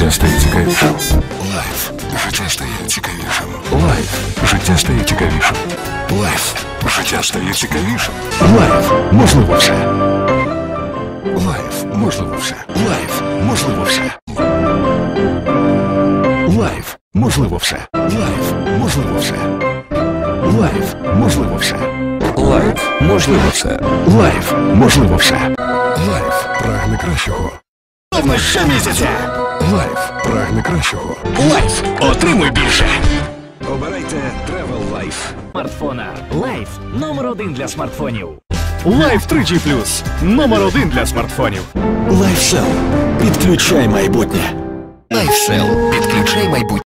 Життя стає цікавішим. Life. Життя стає цікавішим. Life. Життя стає цікавішим. Life. Життя стає цікавішим. Life. Можливо все. Life. Можливо все. Life. Можливо все. Life. Можливо все. Life. Можливо все. Life. Можливо все. Life. Можливо все. Лайф. Можливо все. Life. Прагне кращого. Ровно щомісяця. Life. Прагне кращого. Life. Отримуй більше. Обирайте Travel Life. смартфона. Life номер один для смартфонів. Life 3G+. Номер один для смартфонів. Lifecell. Підключай майбутнє. Lifecell. Підключай майбутнє.